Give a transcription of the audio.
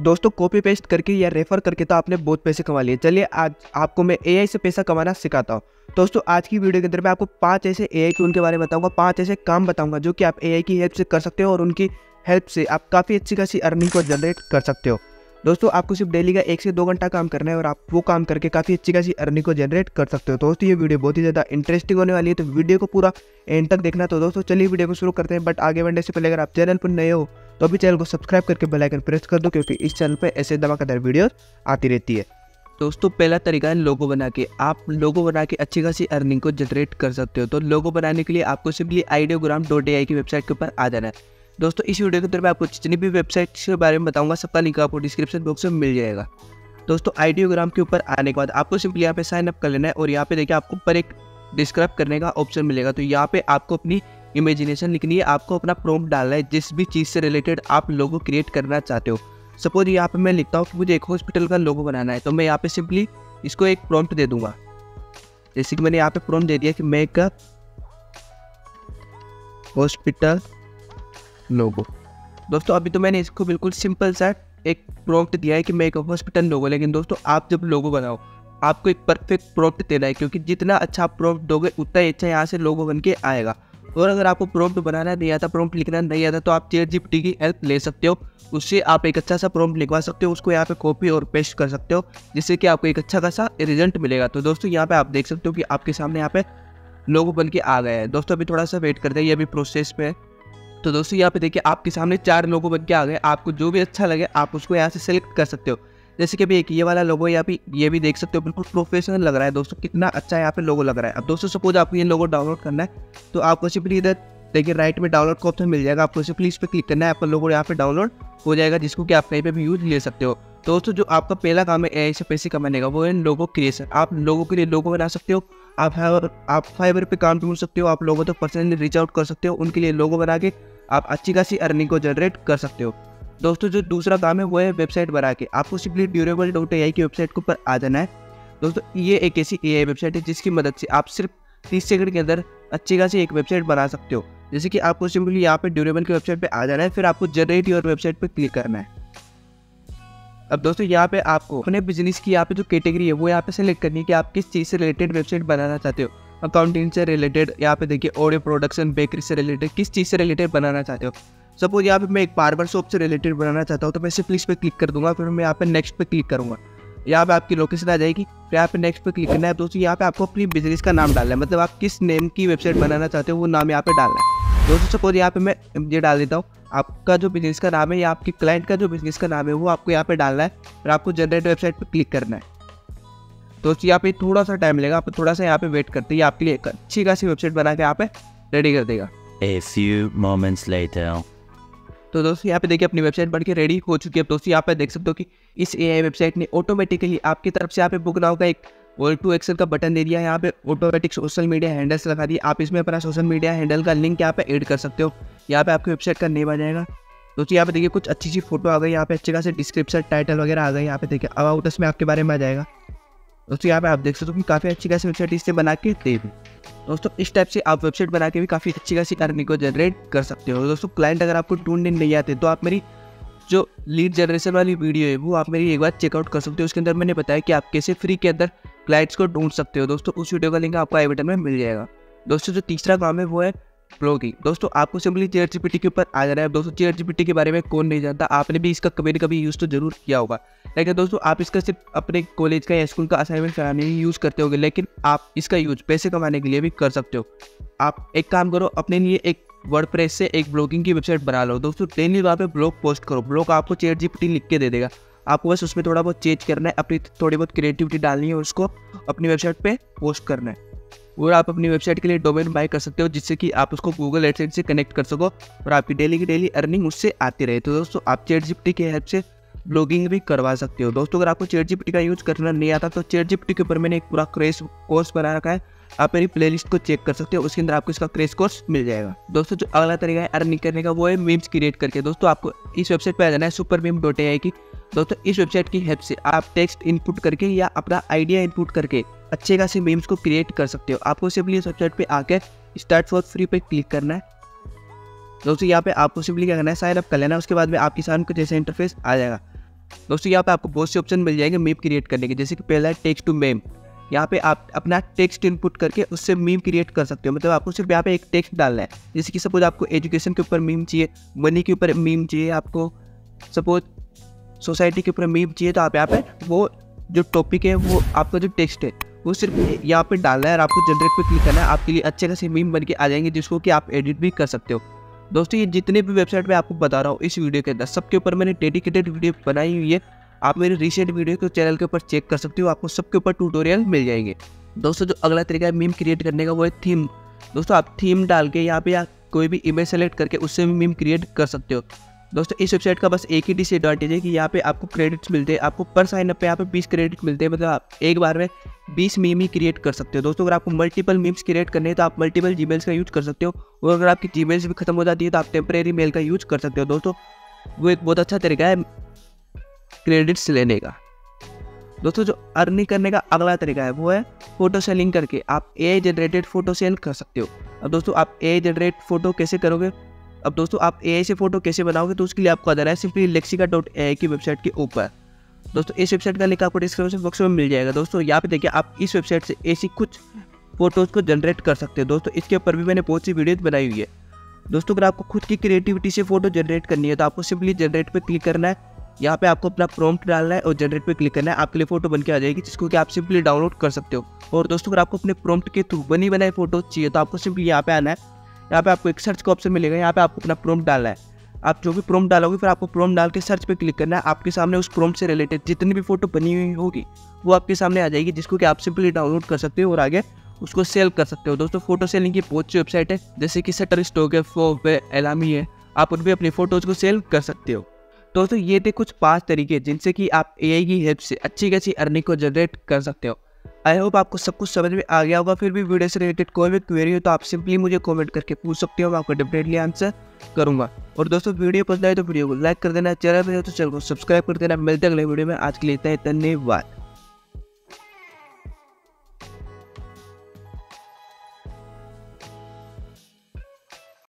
दोस्तों copy paste करके या रेफर करके तो आपने बहुत पैसे कमा लिए। चलिए, आज आपको मैं एआई से पैसा कमाना सिखाता हूँ। दोस्तों, आज की वीडियो के अंदर मैं आपको पाँच ऐसे एआई टूल के बारे में बताऊँगा, पाँच ऐसे काम बताऊँगा जो कि आप एआई की हेल्प से कर सकते हो और उनकी हेल्प से आप काफ़ी अच्छी खासी अर्निंग को जनरेट कर सकते हो। दोस्तों, आपको सिर्फ़ डेली का एक से दो घंटा काम करना है और आप वो काम करके काफ़ी अच्छी खासी अर्निंग को जनरेट कर सकते हो। दोस्तों, ये वीडियो बहुत ही ज़्यादा इंटरेस्टिंग होने वाली है तो वीडियो को पूरा एंड तक देखना। तो दोस्तों, चलिए वीडियो को शुरू करते हैं बट आगे बढ़ने से पहले अगर आप चैनल पर नए हो तो अभी चैनल को सब्सक्राइब करके बेल आइकन प्रेस कर दो, क्योंकि इस चैनल पर ऐसे धमाकेदार वीडियो आती रहती है। दोस्तों, पहला तरीका है लोगो बना के। आप लोगो बना के अच्छी खासी अर्निंग को जनरेट कर सकते हो। तो लोगो बनाने के लिए आपको सिंपली आइडियोग्राम डॉट ए की वेबसाइट के ऊपर आ जाना है। दोस्तों, इस वीडियो के अंदर मैं आपको जितनी भी वेबसाइट के बारे में बताऊँगा, सबका लिंक आपको डिस्क्रिप्शन बॉक्स में मिल जाएगा। दोस्तों आइडियोग्राम के ऊपर आने के बाद आपको सिंपली यहाँ पे साइन अप कर लेना है और यहाँ पे देखिए आपको ऊपर एक डिस्क्राइब करने का ऑप्शन मिलेगा। तो यहाँ पे आपको अपनी इमेजिनेशन लिखनी है, आपको अपना प्रोम्प्ट डालना है, जिस भी चीज़ से रिलेटेड आप लोगो क्रिएट करना चाहते हो। सपोज़ यहाँ पे मैं लिखता हूँ कि मुझे एक हॉस्पिटल का लोगो बनाना है तो मैं यहाँ पे सिंपली इसको एक प्रॉम्प्ट दे दूँगा। जैसे कि मैंने यहाँ पे प्रॉम्प्ट दे दिया कि मैं अ हॉस्पिटल लोगो दोस्तों, अभी तो मैंने इसको बिल्कुल सिंपल सा एक प्रॉम्प्ट दिया है कि मैं एक हॉस्पिटल लोगो, लेकिन दोस्तों, आप जब लोगो बनाओ, आपको एक परफेक्ट प्रॉम्प्ट देना है, क्योंकि जितना अच्छा आप दोगे, उतना ही अच्छा यहाँ से लोगो बन के आएगा। और अगर आपको प्रॉम्प्ट बनाना नहीं आता प्रॉम्प्ट लिखना नहीं आता तो आप चेयर जीपीटी की हेल्प ले सकते हो। उससे आप एक अच्छा सा प्रॉम्प्ट लिखवा सकते हो, उसको यहाँ पे कॉपी और पेस्ट कर सकते हो, जिससे कि आपको एक अच्छा खासा रिज़ल्ट मिलेगा। तो दोस्तों, यहाँ पे आप देख सकते हो कि आपके सामने यहाँ पे लोगो बन के आ गया है। दोस्तों, अभी थोड़ा सा वेट करते हैं, ये अभी प्रोसेस में है। तो दोस्तों, यहाँ पे देखिए, आपके सामने चार लोगों बन के आ गए। आपको जो भी अच्छा लगे, आप उसको यहाँ से सेलेक्ट कर सकते हो। जैसे कि अभी एक ये वाला लोगो यहाँ पे, ये भी देख सकते हो, बिल्कुल प्रोफेशनल लग रहा है दोस्तों, कितना अच्छा यहाँ पे लोगो लग रहा है। अब दोस्तों सपोज़ आपको ये लोगो डाउनलोड करना है तो आपको सिंपली इधर, देखिए राइट में डाउनलोड का ऑप्शन मिल जाएगा। आपको सिंपली इस पर क्लिक करना है, आपका लोगो यहाँ पे डाउनलोड हो जाएगा, जिसको कि आप कहीं पर भी यूज़ ले सकते हो। दोस्तों, जो आपका पहला काम है ए से पैसे कमाने का, वो है लोगो क्रिएशन आप लोगों के लिए लोगो बना सकते हो, आप फाइवर आप फाइवर पे काम ढूंढ सकते हो, आप लोगों तक तो पर्सनली रीच आउट कर सकते हो, उनके लिए लोगो बना के आप अच्छी खासी अर्निंग को जनरेट कर सकते हो। दोस्तों, जो दूसरा काम है, वो है वेबसाइट बना के आपको सिंपली ड्यूरेबल डॉट ए की वेबसाइट के ऊपर आ जाना है। दोस्तों, ये एक ऐसी ए आई वेबसाइट है, जिसकी मदद से आप सिर्फ़ तीस सेकंड के अंदर अच्छी खासी एक वेबसाइट बना सकते हो। जैसे कि आपको सिंपली यहाँ पे ड्यूरेबल की वेबसाइट पे आ जाना है, फिर आपको जनरेट योर वेबसाइट पे क्लिक करना है। अब दोस्तों, यहाँ पे आपको अपने बिज़नेस की यहाँ पे जो कैटेगरी है, वो यहाँ पे सेलेक्ट करनी है कि आप किस चीज़ से रिलेटेड वेबसाइट बनाना चाहते हो। अकाउंटिंग से रिलेटेड यहाँ पे देखिए ऑडियो प्रोडक्शन बेकरी से रिलेटेड किस चीज़ से रिलेटेड बनाना चाहते हो? सपोज़ यहाँ पे मैं एक बार्बर शॉप से रिलेटेड बनाना चाहता हूँ तो मैं सिर्फ़ इस पर क्लिक कर दूँगा, फिर मैं यहाँ पे नेक्स्ट पे क्लिक करूँगा। यहाँ पे आपकी लोकेशन आ जाएगी, फिर यहाँ पे नेक्स्ट पे क्लिक करना है। दोस्तों, यहाँ पे आपको अपनी बिज़नेस का नाम डालना है मतलब आप किस नेम की वेबसाइट बनाना चाहते हो, वो नाम यहाँ पे डालना है। दोस्तों सपोज़ यहाँ पे मैं ये डाल देता हूँ, आपका जो बिज़नेस का नाम है, या आपके क्लाइंट का जो बिज़नेस का नाम है, वो आपको यहाँ पे डालना है, फिर आपको जनरेट वेबसाइट पर क्लिक करना है। दोस्तों यहाँ पे थोड़ा सा टाइम लगेगा आप थोड़ा सा यहाँ पे वेट करते हैं आपके लिए एक अच्छी खासी वेबसाइट बना के यहाँ पे रेडी कर देगा A few moments later. तो दोस्तों यहाँ पे देखिए अपनी वेबसाइट बन के रेडी हो चुकी है दोस्तों यहाँ पे देख सकते हो कि इस एआई वेबसाइट ने ऑटोमेटिकली आपकी तरफ़ से यहाँ पे बुक नाउ का एक वर्ल्ड टू एक्सेल का बटन दे दिया है यहाँ पे ऑटोमेटिक सोशल मीडिया हैंडल्स लगा दिए आप इसमें अपना सोशल मीडिया हैंडल का लिंक यहाँ पे ऐड कर सकते हो यहाँ पे आपकी वेबसाइट का नेम आ जाएगा दोस्तों यहाँ पे देखिए कुछ अच्छी अच्छी फ़ोटो आ गई यहाँ पे अच्छे खासे डिस्क्रिप्शन टाइटल वगैरह आ गए यहाँ पे देखिए अबाउट उसमें आपके बारे में आ जाएगा दोस्तों, यहाँ पे आप देख सकते हो कि काफ़ी अच्छी खासी वेबसाइट इससे बना के दे दी। दोस्तों, इस टाइप से आप वेबसाइट बना के भी काफ़ी अच्छी खासी अर्निंग को जनरेट कर सकते हो। दोस्तों क्लाइंट अगर आपको ढूँढने नहीं आते तो आप मेरी जो लीड जनरेशन वाली वीडियो है, वो आप मेरी एक बार चेकआउट कर सकते हो। उसके अंदर मैंने बताया कि आप कैसे फ्री के अंदर क्लाइंट्स को ढूंढ सकते हो। दोस्तों, उस वीडियो का लिंक आपको आई बटन में मिल जाएगा। दोस्तों, जो तीसरा काम है, वो है ब्लॉगिंग दोस्तों, आपको सिंपली चेयर जीपीटी के ऊपर आ जाना है। दोस्तों चेयर जीपीटी के बारे में कौन नहीं जानता। आपने भी इसका कभी न कभी यूज़ तो ज़रूर किया होगा। लेकिन दोस्तों, आप इसका सिर्फ़ अपने कॉलेज का या स्कूल का असाइनमेंट कराने ही यूज़ करते होगे। लेकिन आप इसका यूज़ पैसे कमाने के लिए भी कर सकते हो। आप एक काम करो, अपने लिए एक वर्ड प्रेस से एक ब्लॉगिंग की वेबसाइट बना लो। दोस्तों डेली वहाँ पे ब्लॉग पोस्ट करो। ब्लॉग आपको चेयर जीपीटी लिख के दे देगा। आपको बस उसमें थोड़ा बहुत चेंज करना है। अपनी थोड़ी बहुत क्रिएटिविटी डालनी है उसको अपनी वेबसाइट पे पोस्ट करना है। और आप अपनी वेबसाइट के लिए डोमेन बाय कर सकते हो, जिससे कि आप उसको गूगल एडसेंस से कनेक्ट कर सको और आपकी डेली की डेली अर्निंग उससे आती रहे। तो दोस्तों, आप चेट जीपीटी की हेल्प से ब्लॉगिंग भी करवा सकते हो। दोस्तों, अगर आपको चेट जीपीटी का यूज़ करना नहीं आता तो चेट जीपीटी के ऊपर मैंने एक पूरा क्रेस कोर्स बना रखा है। आप मेरी प्लेलिस्ट को चेक कर सकते हो, उसके अंदर आपको इसका क्रेस कोर्स मिल जाएगा। दोस्तों, जो अगला तरीका है अर्निंग करने का, वो है मीम्स क्रिएट करके। दोस्तों, आपको इस वेबसाइट पर आ जाना है super meme dot A I की। दोस्तों, इस वेबसाइट की हेल्प से आप टेक्स्ट इनपुट करके या अपना आइडिया इनपुट करके अच्छे खासे मीम्स को क्रिएट कर सकते हो। आपको सिंपली इस वेबसाइट पे आकर स्टार्ट फॉर फ्री पे क्लिक करना है। दोस्तों, यहाँ पे आपको सिंपली क्या करना है? साइन अप कर लेना उसके बाद में आपके सामने कुछ ऐसा इंटरफेस आ जाएगा। दोस्तों, यहाँ पे आपको बहुत से ऑप्शन मिल जाएँगे मीम क्रिएट करने के, जैसे कि पहला है टेक्स्ट टू मेम यहाँ पे आप अपना टेक्स्ट इनपुट करके उससे मीम क्रिएट कर सकते हो। मतलब आपको सिर्फ़ यहाँ पे एक टेक्स्ट डालना है। जैसे कि सपोज़ आपको एजुकेशन के ऊपर मीम चाहिए मनी के ऊपर मीम चाहिए, आपको सपोज़ सोसाइटी के ऊपर मीम चाहिए तो आप यहाँ पे वो जो टॉपिक है, वो आपका जो टेक्स्ट है, वो सिर्फ़ यहाँ पे डालना है और आपको जनरेट पे क्लिक करना है। आपके लिए अच्छे खासे मीम बन के आ जाएँगे जिसको कि आप एडिट भी कर सकते हो। दोस्तों, ये जितने भी वेबसाइट पे आपको बता रहा हूँ इस वीडियो के अंदर, सबके ऊपर मैंने डेडिकेटेड वीडियो बनाई हुई है। आप मेरे रिसेंट वीडियो को चैनल के ऊपर चेक कर सकते हो, आपको सबके ऊपर ट्यूटोरियल मिल जाएँगे। दोस्तों, जो अगला तरीका है मीम क्रिएट करने का, वो है थीम दोस्तों, आप थीम डाल के यहाँ पे या कोई भी इमेज सेलेक्ट करके उससे भी मीम क्रिएट कर सकते हो। दोस्तों, इस वेबसाइट का बस एक ही डिसएडवांटेज है कि यहाँ पे आपको क्रेडिट्स मिलते हैं। आपको पर साइन अप पे यहाँ पे बीस क्रेडिट मिलते हैं। मतलब आप एक बार में बीस मीम ही क्रिएट कर सकते हो। दोस्तों, अगर आपको मल्टीपल मीम्स क्रिएट करने हैं तो आप मल्टीपल जी का यूज़ कर सकते हो। और अगर आपकी जी भी खत्म हो जाती है तो आप टेम्प्रेरी मेल का यूज़ कर सकते हो। दोस्तों, वो एक बहुत अच्छा तरीका है क्रेडिट्स लेने का। दोस्तों, जो अर्निंग करने का अगला तरीका है, वो है फ़ोटो सेलिंग करके। आप ए जनरेटेड फ़ोटो सेल कर सकते हो। अब दोस्तों, आप ए जनरेट फ़ोटो कैसे करोगे? अब दोस्तों, आप एआई से फ़ोटो कैसे बनाओगे? तो उसके लिए आपको आ जाना है सिंपली लेक्सिका डॉट ए की वेबसाइट के ऊपर। दोस्तों, इस वेबसाइट का लिंक आपको डिस्क्रिप्शन बॉक्स में मिल जाएगा। दोस्तों, यहाँ पे देखिए, आप इस वेबसाइट से ऐसी कुछ फ़ोटोज़ को जनरेट कर सकते हो। दोस्तों, इसके ऊपर भी मैंने बहुत सी वीडियोज़ बनाई हुई है। दोस्तों, अगर आपको खुद की क्रिएटिविटी से फ़ोटो जनरेट करनी है तो आपको सिंपली जनरेट पर क्लिक करना है। यहाँ पे आपको अपना प्रॉम्प्ट डालना है और जनरेट पे क्लिक करना है। आपके लिए फ़ोटो बन के आ जाएगी, जिसको कि आप सिंपली डाउनलोड कर सकते हो। और दोस्तों, अगर आपको अपने प्रॉम्प्ट के थ्रू बनी बनाई फ़ोटो चाहिए तो आपको सिंपली यहाँ पे आना है। यहाँ पे आपको एक सर्च का ऑप्शन मिलेगा, यहाँ पे आपको अपना प्रोम डालना है। आप जो भी प्रोम डालोगे, फिर आपको प्रोम डाल के सर्च पे क्लिक करना है। आपके सामने उस प्रोम से रिलेटेड जितनी भी फ़ोटो बनी हुई होगी, वो आपके सामने आ जाएगी, जिसको कि आप सिंपली डाउनलोड कर सकते हो और आगे उसको सेल कर सकते हो। दोस्तों फ़ोटो सेलिंग की बहुत सी वेबसाइट है, जैसे कि सटर स्टॉक है फोप है एलामी है, आप उन भी अपनी फ़ोटोज़ को सेल कर सकते हो। दोस्तों, ये थे कुछ पाँच तरीके जिनसे कि आप एआई की हेल्प से अच्छी खासी अर्निंग को जनरेट कर सकते हो। आई होप आपको सब कुछ समझ में आ गया होगा। फिर भी वीडियो से रिलेटेड कोई भी क्वेरी हो तो आप सिंपली मुझे कमेंट करके पूछ सकते हो, मैं आपको डेफिनेटली आंसर करूँगा। और दोस्तों, वीडियो पसंद आए तो वीडियो को लाइक कर देना, चैनल पर तो चैनल को सब्सक्राइब कर देना। मिलते अगले वीडियो में, आज के लिए इतना धन्यवाद।